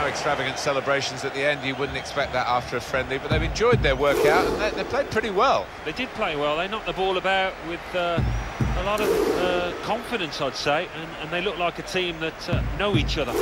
no extravagant celebrations at the end. You wouldn't expect that after a friendly, but they've enjoyed their workout and they, they played pretty well. They did play well. They knocked the ball about with uh, a lot of uh, confidence, I'd say, and, and, they look like a team that uh, know each other.